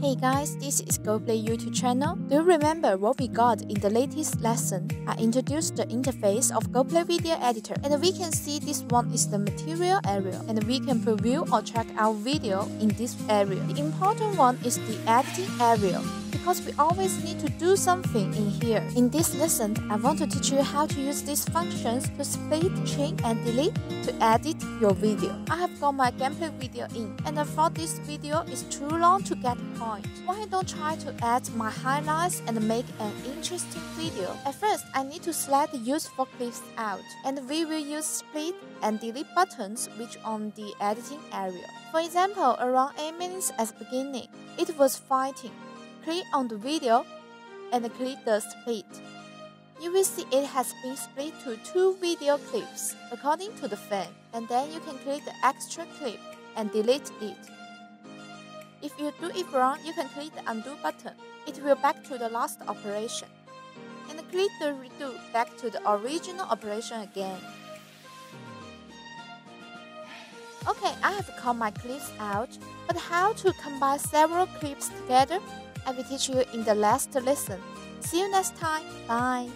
Hey guys, this is GoPlay YouTube channel. Do you remember what we got in the latest lesson? I introduced the interface of GoPlay Video Editor and we can see this one is the material area and we can preview or check our video in this area. The important one is the editing area because we always need to do something in here. In this lesson, I want to teach you how to use these functions to split, change, and delete to edit your video. I have got my gameplay video in, and I thought this video is too long to get point. Why don't try to add my highlights and make an interesting video? At first, I need to select the useful clips out, and we will use split and delete buttons which on the editing area. For example, around 8 minutes at the beginning, it was fighting click on the video and click the split. You will see it has been split to two video clips according to the frame and then you can click the extra clip and delete it. If you do it wrong, you can click the undo button. It will back to the last operation. And click the redo back to the original operation again. Okay, I have cut my clips out, but how to combine several clips together I will teach you in the last lesson. See you next time. Bye.